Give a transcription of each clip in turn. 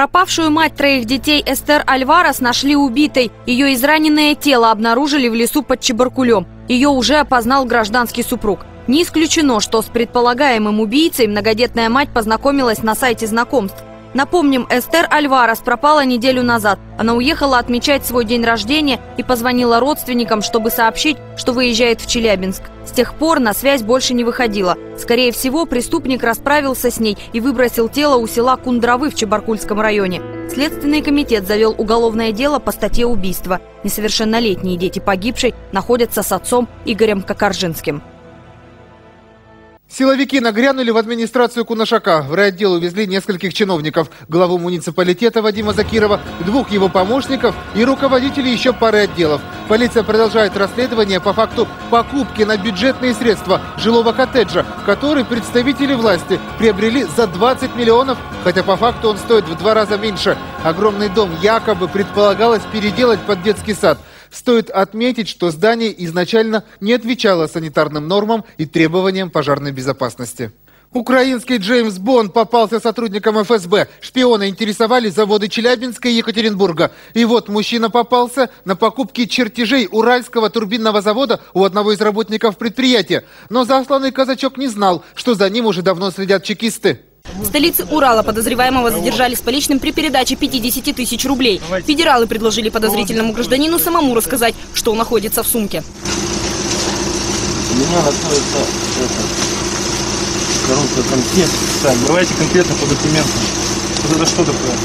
Пропавшую мать троих детей Эстер Альварес нашли убитой. Ее израненное тело обнаружили в лесу под Чебаркулем. Ее уже опознал гражданский супруг. Не исключено, что с предполагаемым убийцей многодетная мать познакомилась на сайте знакомств. Напомним, Эстер Альварес пропала неделю назад. Она уехала отмечать свой день рождения и позвонила родственникам, чтобы сообщить, что выезжает в Челябинск. С тех пор на связь больше не выходила. Скорее всего, преступник расправился с ней и выбросил тело у села Кундровы в Чебаркульском районе. Следственный комитет завел уголовное дело по статье убийства. Несовершеннолетние дети погибшей находятся с отцом Игорем Кокоржинским. Силовики нагрянули в администрацию Кунашака. В райотдел увезли нескольких чиновников. Главу муниципалитета Вадима Закирова, двух его помощников и руководителей еще пары отделов. Полиция продолжает расследование по факту покупки на бюджетные средства жилого коттеджа, который представители власти приобрели за 20 миллионов, хотя по факту он стоит в два раза меньше. Огромный дом якобы предполагалось переделать под детский сад – Стоит отметить, что здание изначально не отвечало санитарным нормам и требованиям пожарной безопасности. Украинский Джеймс Бонд попался сотрудникам ФСБ. Шпионы интересовали заводы Челябинска и Екатеринбурга. И вот мужчина попался на покупки чертежей Уральского турбинного завода у одного из работников предприятия. Но засланный казачок не знал, что за ним уже давно следят чекисты. В столице Урала подозреваемого задержали с поличным при передаче 50 тысяч рублей. Федералы предложили подозрительному гражданину самому рассказать, что находится в сумке. У меня находится это, коробка конфет. Так, давайте конкретно по документам. Вот это что такое?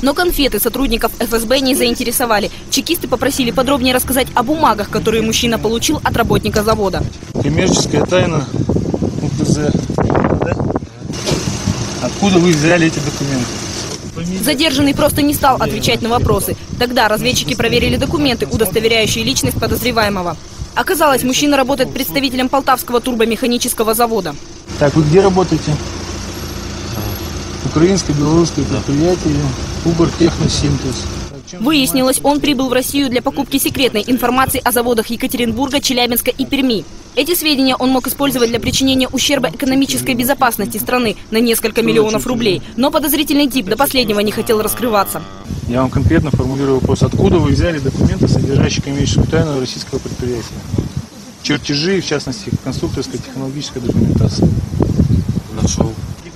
Но конфеты сотрудников ФСБ не заинтересовали. Чекисты попросили подробнее рассказать о бумагах, которые мужчина получил от работника завода. Коммерческая тайна УТЗ. Откуда вы взяли эти документы? Задержанный просто не стал отвечать на вопросы. Тогда разведчики проверили документы, удостоверяющие личность подозреваемого. Оказалось, мужчина работает представителем Полтавского турбомеханического завода. Так, вы где работаете? Украинское белорусское предприятие Убор Техносинтез. Выяснилось, он прибыл в Россию для покупки секретной информации о заводах Екатеринбурга, Челябинска и Перми. Эти сведения он мог использовать для причинения ущерба экономической безопасности страны на несколько миллионов рублей. Но подозрительный тип до последнего не хотел раскрываться. Я вам конкретно формулирую вопрос. Откуда вы взяли документы, содержащие коммерческую тайну российского предприятия? Чертежи, в частности, конструкторской технологической документации. Нашел.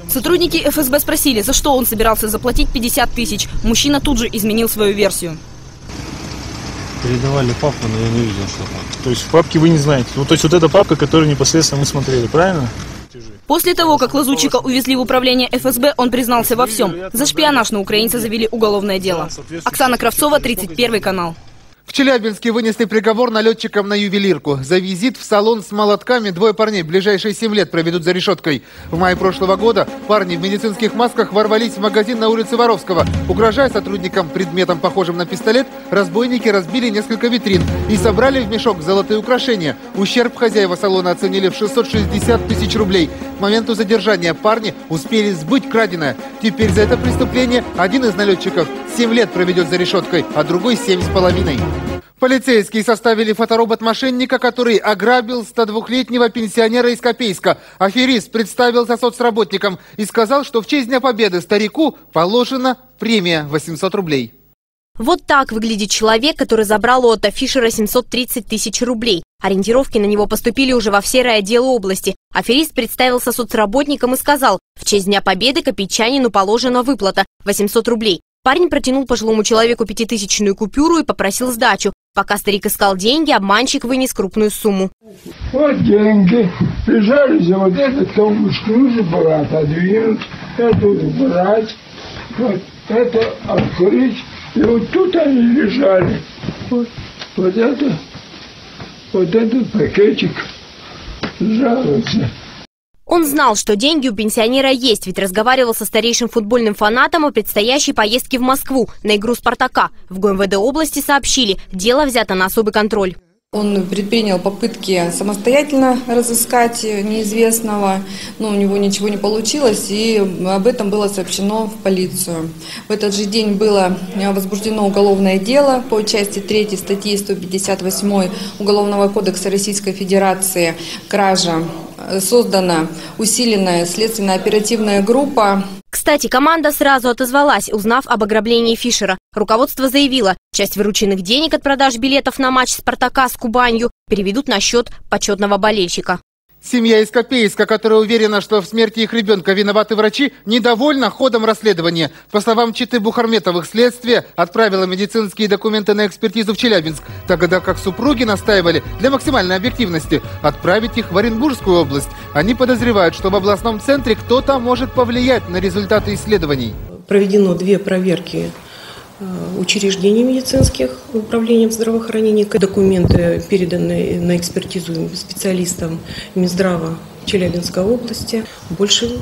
Сотрудники ФСБ спросили, за что он собирался заплатить 50 тысяч. Мужчина тут же изменил свою версию. Передавали папку, но я не видел, что там. То есть в папке вы не знаете. Ну, то есть вот эта папка, которую непосредственно мы смотрели, правильно? После того, как лазутчика увезли в управление ФСБ, он признался во всем. За шпионаж на украинца завели уголовное дело. Оксана Кравцова, 31 канал. В Челябинске вынесли приговор налетчикам на ювелирку. За визит в салон с молотками двое парней ближайшие 7 лет проведут за решеткой. В мае прошлого года парни в медицинских масках ворвались в магазин на улице Воровского. Угрожая сотрудникам предметом, похожим на пистолет, разбойники разбили несколько витрин и собрали в мешок золотые украшения. Ущерб хозяева салона оценили в 660 тысяч рублей. К моменту задержания парни успели сбыть краденое. Теперь за это преступление один из налетчиков 7 лет проведет за решеткой, а другой 7 с половиной. Полицейские составили фоторобот мошенника, который ограбил 102-летнего пенсионера из Копейска. Аферист представился соцработником и сказал, что в честь Дня Победы старику положена премия 800 рублей. Вот так выглядит человек, который забрал у Отто Фишера 730 тысяч рублей. Ориентировки на него поступили уже во все райотделы области. Аферист представился соцработником и сказал, в честь Дня Победы копейчанину положена выплата 800 рублей. Парень протянул пожилому человеку пятитысячную купюру и попросил сдачу. Пока старик искал деньги, обманщик вынес крупную сумму. Вот деньги. Лежали за вот этот тумбочку. Нужно было отодвинуть, это убрать, вот это открыть. И вот тут они лежали. Вот, вот это, вот этот пакетик жалуется. Он знал, что деньги у пенсионера есть, ведь разговаривал со старейшим футбольным фанатом о предстоящей поездке в Москву на игру «Спартака». В ГМВД области сообщили, дело взято на особый контроль. Он предпринял попытки самостоятельно разыскать неизвестного, но у него ничего не получилось, и об этом было сообщено в полицию. В этот же день было возбуждено уголовное дело по части 3 статьи 158 Уголовного кодекса Российской Федерации «Кража». Создана усиленная следственно-оперативная группа Кстати, команда сразу отозвалась, узнав об ограблении Фишера. Руководство заявило, часть вырученных денег от продаж билетов на матч «Спартака» с Кубанью переведут на счет почетного болельщика. Семья из Копейска, которая уверена, что в смерти их ребенка виноваты врачи, недовольна ходом расследования. По словам Читы Бухарметовых, следствие отправило медицинские документы на экспертизу в Челябинск, тогда как супруги настаивали для максимальной объективности отправить их в Оренбургскую область. Они подозревают, что в областном центре кто-то может повлиять на результаты исследований. Проведено две проверки учреждений медицинских управлением здравоохранения. Документы переданы на экспертизу специалистам Минздрава Челябинской области. Больше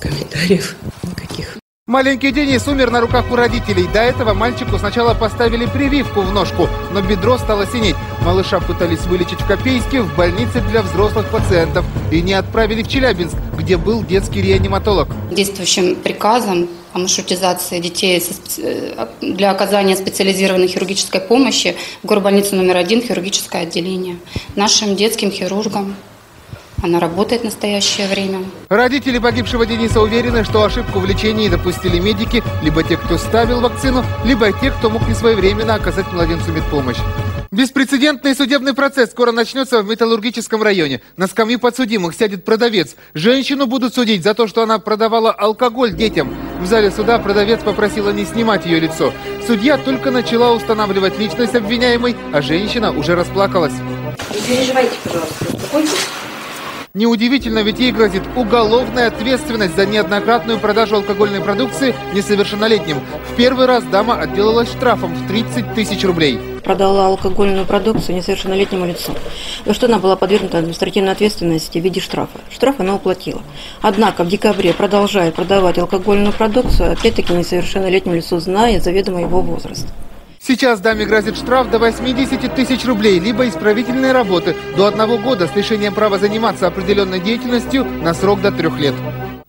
комментариев никаких. Маленький Денис умер на руках у родителей. До этого мальчику сначала поставили прививку в ножку, но бедро стало синеть. Малыша пытались вылечить в Копейске в больнице для взрослых пациентов и не отправили в Челябинск, где был детский реаниматолог. Действующим приказом о маршрутизации детей э, для оказания специализированной хирургической помощи в горбольницу номер один хирургическое отделение. Нашим детским хирургам она работает в настоящее время. Родители погибшего Дениса уверены, что ошибку в лечении допустили медики, либо те, кто ставил вакцину, либо те, кто мог несвоевременно оказать младенцу медпомощь. Беспрецедентный судебный процесс скоро начнется в Металлургическом районе. На скамью подсудимых сядет продавец. Женщину будут судить за то, что она продавала алкоголь детям. В зале суда продавец попросила не снимать ее лицо. Судья только начала устанавливать личность обвиняемой, а женщина уже расплакалась. Не переживайте, пожалуйста, успокойтесь. Неудивительно, ведь ей грозит уголовная ответственность за неоднократную продажу алкогольной продукции несовершеннолетним. В первый раз дама отделалась штрафом в 30 тысяч рублей. Продала алкогольную продукцию несовершеннолетнему лицу, за что она была подвергнута административной ответственности в виде штрафа. Штраф она уплатила. Однако в декабре продолжает продавать алкогольную продукцию, опять-таки несовершеннолетнему лицу, зная заведомо его возраст. Сейчас даме грозит штраф до 80 тысяч рублей, либо исправительные работы до одного года с лишением права заниматься определенной деятельностью на срок до трех лет.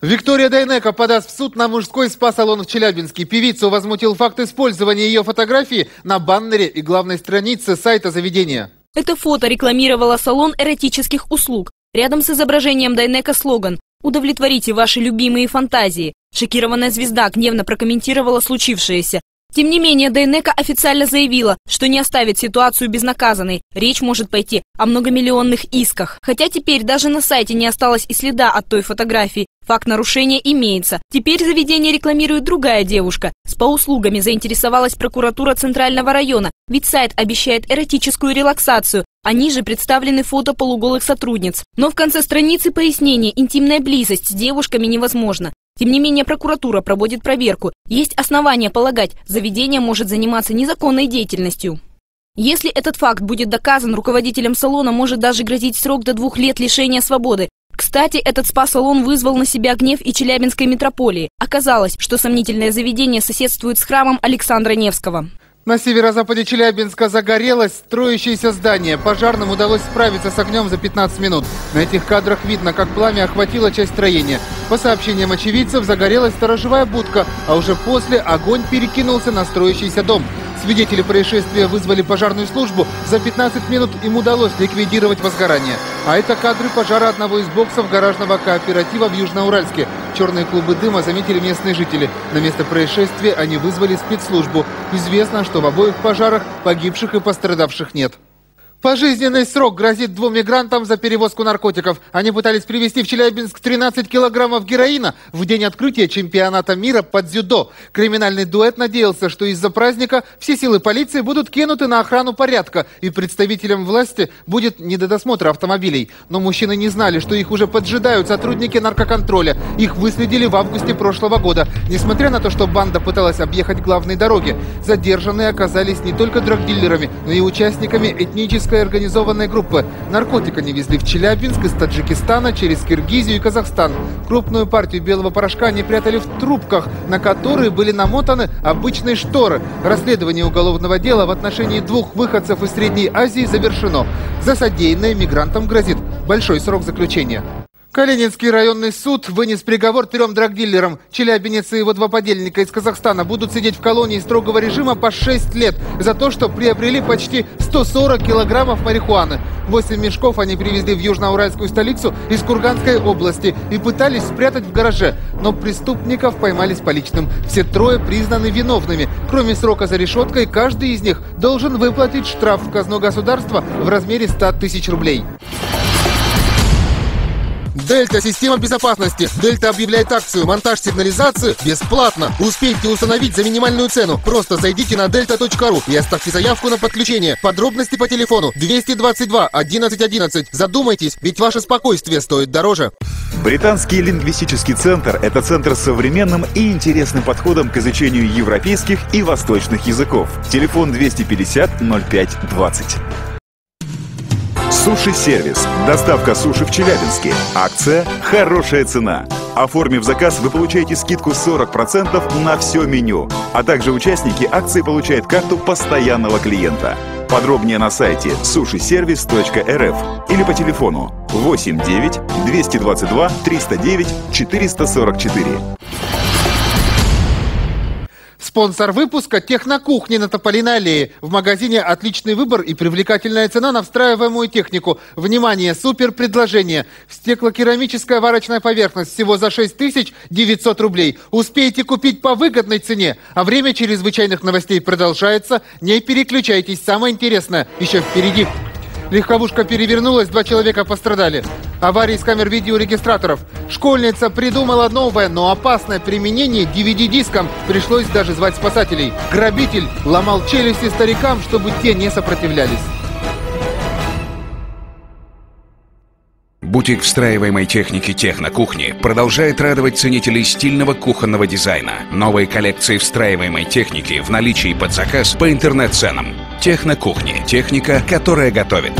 Виктория Дайнека подаст в суд на мужской спа-салон в Челябинске. Певицу возмутил факт использования ее фотографии на баннере и главной странице сайта заведения. Это фото рекламировало салон эротических услуг. Рядом с изображением Дайнека слоган «Удовлетворите ваши любимые фантазии». Шокированная звезда гневно прокомментировала случившееся. Тем не менее, Дайнека официально заявила, что не оставит ситуацию безнаказанной. Речь может пойти о многомиллионных исках. Хотя теперь даже на сайте не осталось и следа от той фотографии. Факт нарушения имеется. Теперь заведение рекламирует другая девушка. С услугами заинтересовалась прокуратура Центрального района, ведь сайт обещает эротическую релаксацию, а ниже представлены фото полуголых сотрудниц. Но в конце страницы пояснение, интимная близость с девушками невозможна. Тем не менее, прокуратура проводит проверку. Есть основания полагать, заведение может заниматься незаконной деятельностью. Если этот факт будет доказан, руководителям салона может даже грозить срок до двух лет лишения свободы. Кстати, этот спа-салон вызвал на себя гнев и Челябинской метрополии. Оказалось, что сомнительное заведение соседствует с храмом Александра Невского. На северо-западе Челябинска загорелось строящееся здание. Пожарным удалось справиться с огнем за 15 минут. На этих кадрах видно, как пламя охватило часть строения. По сообщениям очевидцев, загорелась сторожевая будка, а уже после огонь перекинулся на строящийся дом. Свидетели происшествия вызвали пожарную службу. За 15 минут им удалось ликвидировать возгорание. А это кадры пожара одного из боксов гаражного кооператива в Южноуральске. Черные клубы дыма заметили местные жители. На место происшествия они вызвали спецслужбу. Известно, что в обоих пожарах погибших и пострадавших нет. Пожизненный срок грозит двум мигрантам за перевозку наркотиков. Они пытались привезти в Челябинск 13 килограммов героина в день открытия чемпионата мира под дзюдо. Криминальный дуэт надеялся, что из-за праздника все силы полиции будут кинуты на охрану порядка, и представителям власти будет не до досмотра автомобилей. Но мужчины не знали, что их уже поджидают сотрудники наркоконтроля. Их выследили в августе прошлого года. Несмотря на то, что банда пыталась объехать главные дороги, задержанные оказались не только драгдилерами, но и участниками этнической террористической организованной группы. Наркотик они везли в Челябинск из Таджикистана через Киргизию и Казахстан. Крупную партию белого порошка они прятали в трубках, на которые были намотаны обычные шторы. Расследование уголовного дела в отношении двух выходцев из Средней Азии завершено. За содеянное мигрантам грозит большой срок заключения. Калининский районный суд вынес приговор трем драгдилерам. Челябинец и его два подельника из Казахстана будут сидеть в колонии строгого режима по 6 лет за то, что приобрели почти 140 килограммов марихуаны. 8 мешков они привезли в южноуральскую столицу из Курганской области и пытались спрятать в гараже. Но преступников поймали с поличным. Все трое признаны виновными. Кроме срока за решеткой, каждый из них должен выплатить штраф в казну государства в размере 100 тысяч рублей. Дельта – система безопасности. Дельта объявляет акцию «Монтаж сигнализации» бесплатно. Успейте установить за минимальную цену. Просто зайдите на delta.ru и оставьте заявку на подключение. Подробности по телефону 222 1111. Задумайтесь, ведь ваше спокойствие стоит дороже. Британский лингвистический центр – это центр с современным и интересным подходом к изучению европейских и восточных языков. Телефон 250 05 20. Суши-сервис. Доставка суши в Челябинске. Акция «Хорошая цена». Оформив заказ, вы получаете скидку 40% на все меню. А также участники акции получают карту постоянного клиента. Подробнее на сайте сушиservice.рф или по телефону 8 9 222 309 444. Спонсор выпуска – Технокухня на Тополиной аллее. В магазине отличный выбор и привлекательная цена на встраиваемую технику. Внимание, супер предложение. Стеклокерамическая варочная поверхность всего за 6900 рублей. Успеете купить по выгодной цене. А время чрезвычайных новостей продолжается. Не переключайтесь, самое интересное еще впереди. Легковушка перевернулась, два человека пострадали. Аварии с камер видеорегистраторов. Школьница придумала новое, но опасное применение DVD-диском. Пришлось даже звать спасателей. Грабитель ломал челюсти старикам, чтобы те не сопротивлялись. Бутик встраиваемой техники «Технокухни» продолжает радовать ценителей стильного кухонного дизайна. Новые коллекции встраиваемой техники в наличии под заказ по интернет-ценам. «Технокухни» – техника, которая готовит.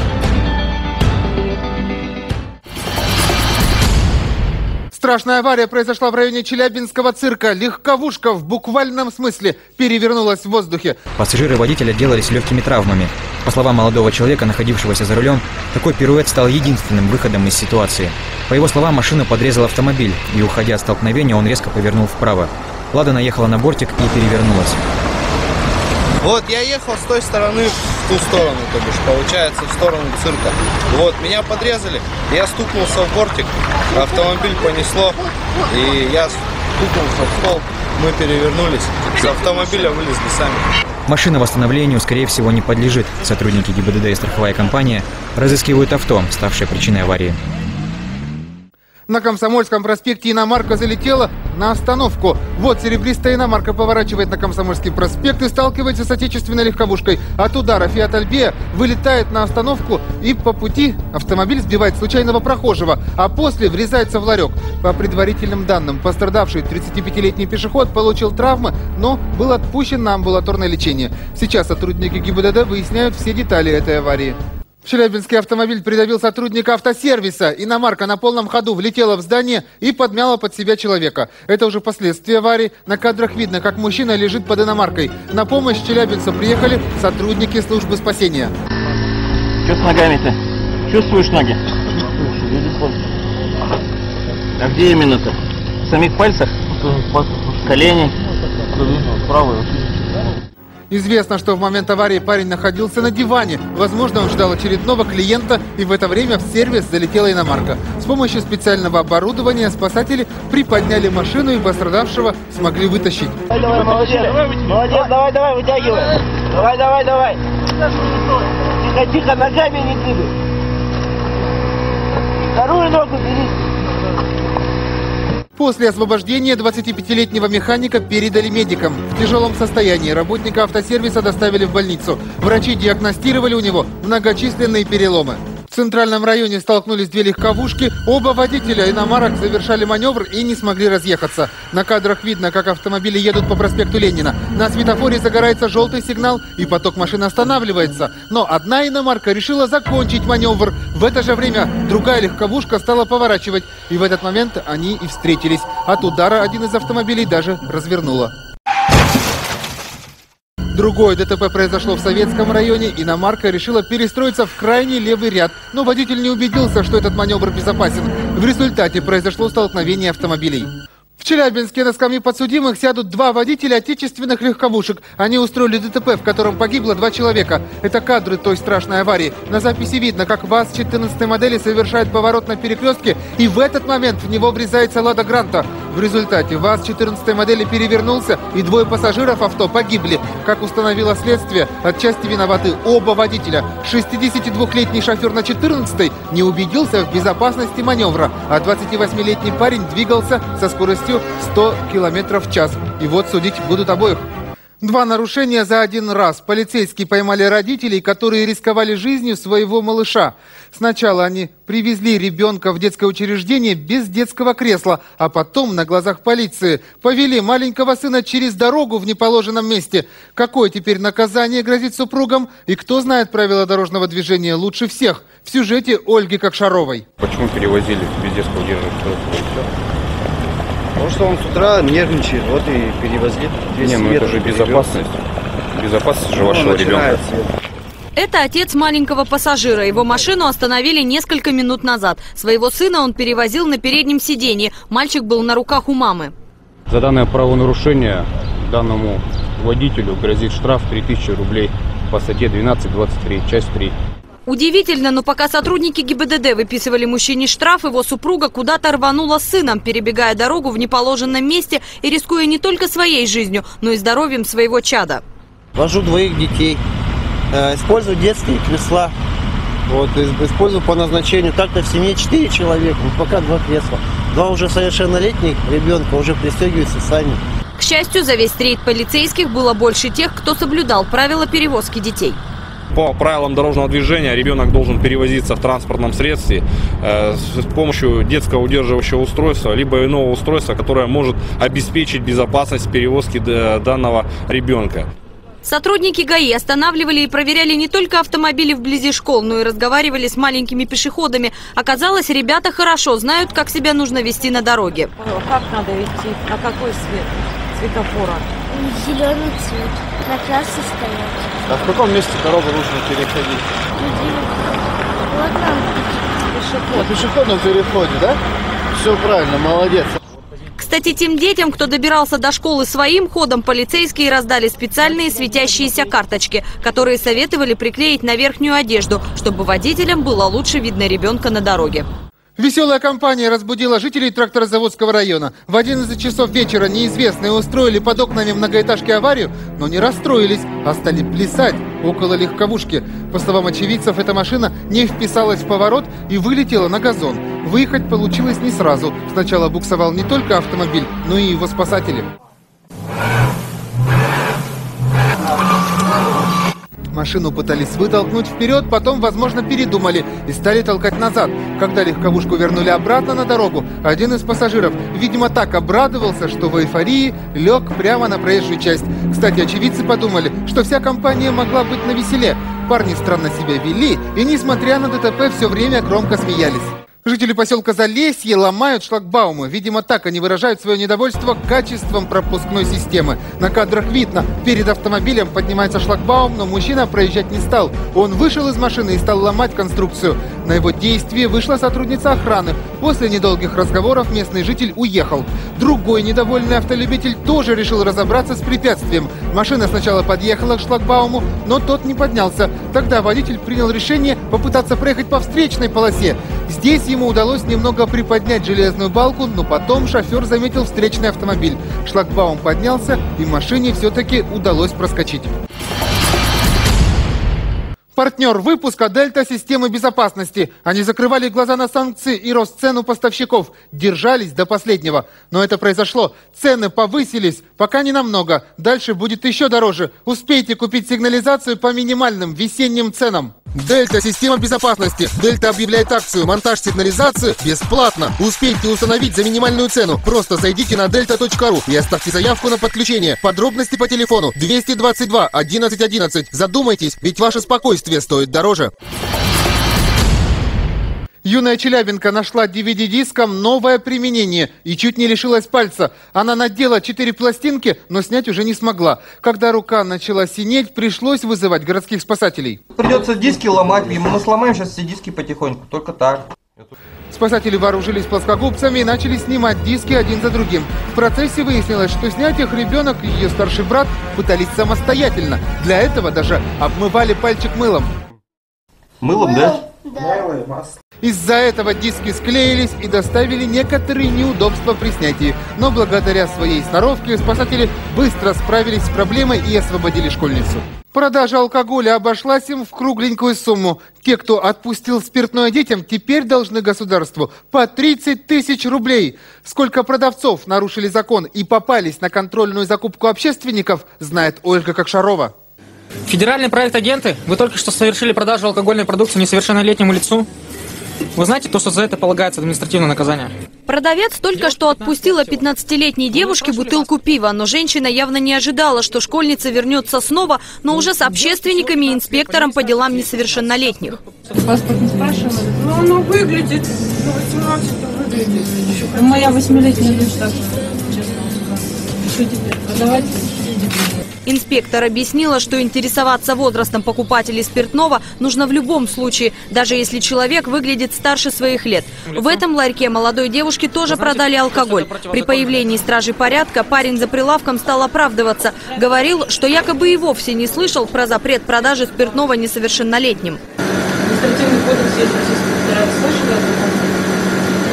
Страшная авария произошла в районе Челябинского цирка. Легковушка в буквальном смысле перевернулась в воздухе. Пассажиры и водитель отделались легкими травмами. По словам молодого человека, находившегося за рулем, такой пируэт стал единственным выходом из ситуации. По его словам, машину подрезал автомобиль, и, уходя от столкновения, он резко повернул вправо. Лада наехала на бортик и перевернулась. Вот, я ехал с той стороны в ту сторону, то бишь, получается, в сторону цирка. Вот, меня подрезали, я стукнулся в бортик, автомобиль понесло, и я стукнулся в стол, мы перевернулись, с автомобиля вылезли сами. Машина восстановлению, скорее всего, не подлежит. Сотрудники ГИБДД и страховая компания разыскивают авто, ставшее причиной аварии. На Комсомольском проспекте иномарка залетела на остановку. Вот серебристая иномарка поворачивает на Комсомольский проспект и сталкивается с отечественной легковушкой. От удара Фиат Альбея вылетает на остановку и по пути автомобиль сбивает случайного прохожего, а после врезается в ларек. По предварительным данным, пострадавший 35-летний пешеход получил травмы, но был отпущен на амбулаторное лечение. Сейчас сотрудники ГИБДД выясняют все детали этой аварии. В Челябинский автомобиль придавил сотрудника автосервиса. Иномарка на полном ходу влетела в здание и подмяла под себя человека. Это уже последствия аварии. На кадрах видно, как мужчина лежит под иномаркой. На помощь челябинцу приехали сотрудники службы спасения. Что с ногами-то? Чувствуешь ноги? А где именно-то? В самих пальцах? Колени? Правый. Известно, что в момент аварии парень находился на диване. Возможно, он ждал очередного клиента, и в это время в сервис залетела иномарка. С помощью специального оборудования спасатели приподняли машину и пострадавшего смогли вытащить. Давай, давай, молодец, молодец, давай, давай, вытягивай. Давай, давай, давай. Тихо, тихо, ногами не двигай. Вторую ногу бери. После освобождения 25-летнего механика передали медикам. В тяжелом состоянии работника автосервиса доставили в больницу. Врачи диагностировали у него многочисленные переломы. В центральном районе столкнулись две легковушки. Оба водителя иномарок завершали маневр и не смогли разъехаться. На кадрах видно, как автомобили едут по проспекту Ленина. На светофоре загорается желтый сигнал, и поток машин останавливается. Но одна иномарка решила закончить маневр. В это же время другая легковушка стала поворачивать. И в этот момент они и встретились. От удара один из автомобилей даже развернуло. Другое ДТП произошло в Советском районе. Иномарка решила перестроиться в крайний левый ряд, но водитель не убедился, что этот маневр безопасен. В результате произошло столкновение автомобилей. В Челябинске на скамьи подсудимых сядут два водителя отечественных легковушек. Они устроили ДТП, в котором погибло два человека. Это кадры той страшной аварии. На записи видно, как ВАЗ-14 модели совершает поворот на перекрестке, и в этот момент в него врезается «Лада Гранта». В результате ВАЗ-14 модели перевернулся, и двое пассажиров авто погибли. Как установило следствие, отчасти виноваты оба водителя. 62-летний шофер на 14 не убедился в безопасности маневра, а 28-летний парень двигался со скоростью 100 км в час. И вот судить будут обоих. Два нарушения за один раз. Полицейские поймали родителей, которые рисковали жизнью своего малыша. Сначала они привезли ребенка в детское учреждение без детского кресла, а потом на глазах полиции повели маленького сына через дорогу в неположенном месте. Какое теперь наказание грозит супругам? И кто знает правила дорожного движения лучше всех? В сюжете Ольги Кокшаровой. Почему перевозили без детского удерживания? Потому что он с утра нервничает, вот и перевозили. Не, ну это же безопасность. Безопасность же вашего ребенка. Это отец маленького пассажира. Его машину остановили несколько минут назад. Своего сына он перевозил на переднем сиденье. Мальчик был на руках у мамы. За данное правонарушение данному водителю грозит штраф 3000 рублей по статье 12.23, часть 3. Удивительно, но пока сотрудники ГИБДД выписывали мужчине штраф, его супруга куда-то рванула с сыном, перебегая дорогу в неположенном месте и рискуя не только своей жизнью, но и здоровьем своего чада. Вожу двоих детей, э, использую детские кресла, вот, использую по назначению. Так-то в семье 4 человека, вот пока два кресла. Два уже совершеннолетних ребенка уже пристегиваются сами. К счастью, за весь рейд полицейских было больше тех, кто соблюдал правила перевозки детей. По правилам дорожного движения ребенок должен перевозиться в транспортном средстве э, с помощью детского удерживающего устройства, либо иного устройства, которое может обеспечить безопасность перевозки данного ребенка. Сотрудники ГАИ останавливали и проверяли не только автомобили вблизи школ, но и разговаривали с маленькими пешеходами. Оказалось, ребята хорошо знают, как себя нужно вести на дороге. Как надо идти? На какой свет светофора? Зеленый цвет. На красный стоять. А в каком месте дорогу нужно переходить? Вот нам. Пешеход. На пешеходном переходе, да? Все правильно, молодец. Кстати, тем детям, кто добирался до школы своим ходом, полицейские раздали специальные светящиеся карточки, которые советовали приклеить на верхнюю одежду, чтобы водителям было лучше видно ребенка на дороге. Веселая компания разбудила жителей тракторозаводского района. В 11 часов вечера неизвестные устроили под окнами многоэтажки аварию, но не расстроились, а стали плясать около легковушки. По словам очевидцев, эта машина не вписалась в поворот и вылетела на газон. Выехать получилось не сразу. Сначала буксовал не только автомобиль, но и его спасатели. Машину пытались вытолкнуть вперед, потом, возможно, передумали и стали толкать назад. Когда легковушку вернули обратно на дорогу, один из пассажиров, видимо, так обрадовался, что в эйфории лег прямо на проезжую часть. Кстати, очевидцы подумали, что вся компания могла быть на веселе. Парни странно себя вели и, несмотря на ДТП, все время громко смеялись. Жители поселка Залесье ломают шлагбаумы. Видимо, так они выражают свое недовольство качеством пропускной системы. На кадрах видно, перед автомобилем поднимается шлагбаум, но мужчина проезжать не стал. Он вышел из машины и стал ломать конструкцию. На его действие вышла сотрудница охраны. После недолгих разговоров местный житель уехал. Другой недовольный автолюбитель тоже решил разобраться с препятствием. Машина сначала подъехала к шлагбауму, но тот не поднялся. Тогда водитель принял решение попытаться проехать по встречной полосе. Здесь ему удалось немного приподнять железную балку, но потом шофер заметил встречный автомобиль. Шлагбаум поднялся, и машине все-таки удалось проскочить. Партнер выпуска «Дельта» системы безопасности. Они закрывали глаза на санкции и рост цен у поставщиков. Держались до последнего. Но это произошло. Цены повысились. Пока не намного. Дальше будет еще дороже. Успейте купить сигнализацию по минимальным весенним ценам. Дельта – система безопасности. Дельта объявляет акцию «Монтаж сигнализации» бесплатно. Успейте установить за минимальную цену. Просто зайдите на delta.ru и оставьте заявку на подключение. Подробности по телефону 222 1111. Задумайтесь, ведь ваше спокойствие стоит дороже. Юная Челябинка нашла DVD-диском новое применение и чуть не лишилась пальца. Она надела четыре пластинки, но снять уже не смогла. Когда рука начала синеть, пришлось вызывать городских спасателей. Придется диски ломать, мы сломаем сейчас все диски потихоньку, только так. Спасатели вооружились плоскогубцами и начали снимать диски один за другим. В процессе выяснилось, что снять их ребенок и ее старший брат пытались самостоятельно. Для этого даже обмывали пальчик мылом. Мылом, да? Из-за этого диски склеились и доставили некоторые неудобства при снятии. Но благодаря своей сноровке спасатели быстро справились с проблемой и освободили школьницу. Продажа алкоголя обошлась им в кругленькую сумму. Те, кто отпустил спиртное детям, теперь должны государству по 30 тысяч рублей. Сколько продавцов нарушили закон и попались на контрольную закупку общественников, знает Ольга Кокшарова. Федеральный проект «Агенты». Вы только что совершили продажу алкогольной продукции несовершеннолетнему лицу. Вы знаете, то, что за это полагается административное наказание? Продавец только что отпустила 15-летней девушке бутылку пива, но женщина явно не ожидала, что школьница вернется снова, но уже с общественниками и инспектором по делам несовершеннолетних. Паспорт не спрашивали? Ну, оно выглядит, ну, 18 выглядит. Моя восьмилетняя дочь так, честно скажу. Что теперь, продавать? Инспектор объяснила, что интересоваться возрастом покупателей спиртного нужно в любом случае, даже если человек выглядит старше своих лет. В этом ларьке молодой девушке тоже продали алкоголь. При появлении стражей порядка парень за прилавком стал оправдываться. Говорил, что якобы и вовсе не слышал про запрет продажи спиртного несовершеннолетним. Административный кодекс есть Российской Федерации. Слышали о таком?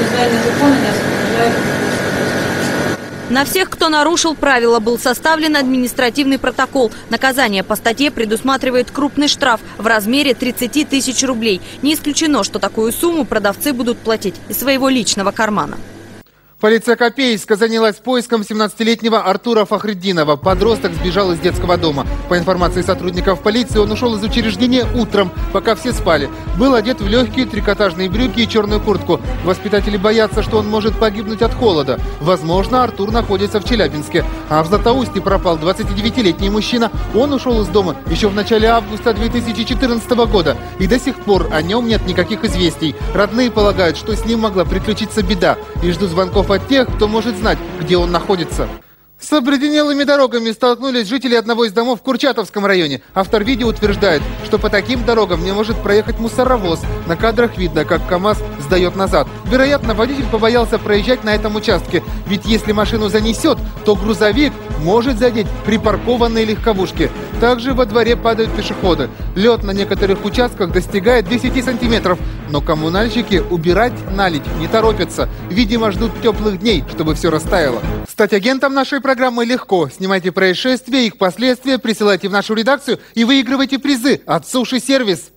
Незнание закона не освобождает на всех, кто нарушил правила, был составлен административный протокол. Наказание по статье предусматривает крупный штраф в размере 30 тысяч рублей. Не исключено, что такую сумму продавцы будут платить из своего личного кармана. Полиция Копейска занялась поиском 17-летнего Артура Фахреддинова. Подросток сбежал из детского дома. По информации сотрудников полиции, он ушел из учреждения утром, пока все спали. Был одет в легкие трикотажные брюки и черную куртку. Воспитатели боятся, что он может погибнуть от холода. Возможно, Артур находится в Челябинске. А в Златоусте пропал 29-летний мужчина. Он ушел из дома еще в начале августа 2014 года. И до сих пор о нем нет никаких известий. Родные полагают, что с ним могла приключиться беда. И ждут звонков от тех, кто может знать, где он находится. С обледенелыми дорогами столкнулись жители одного из домов в Курчатовском районе. Автор видео утверждает, что по таким дорогам не может проехать мусоровоз. На кадрах видно, как КАМАЗ сдает назад. Вероятно, водитель побоялся проезжать на этом участке. Ведь если машину занесет, то грузовик может задеть припаркованные легковушки. Также во дворе падают пешеходы. Лед на некоторых участках достигает 10 сантиметров. Но коммунальщики убирать налить не торопятся. Видимо, ждут теплых дней, чтобы все растаяло. Стать агентом нашей программы легко. Снимайте происшествия, их последствия, присылайте в нашу редакцию и выигрывайте призы от Суши Сервис.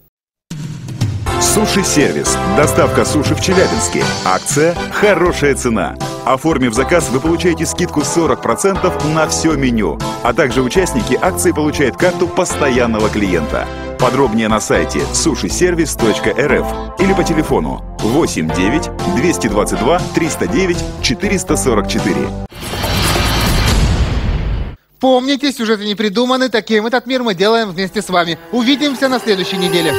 Суши-сервис. Доставка суши в Челябинске. Акция «Хорошая цена». Оформив заказ, вы получаете скидку 40% на все меню. А также участники акции получают карту постоянного клиента. Подробнее на сайте сушиservice.рф или по телефону 8 9 222 309 444. Помните, сюжеты не придуманы, таким этот мир мы делаем вместе с вами. Увидимся на следующей неделе.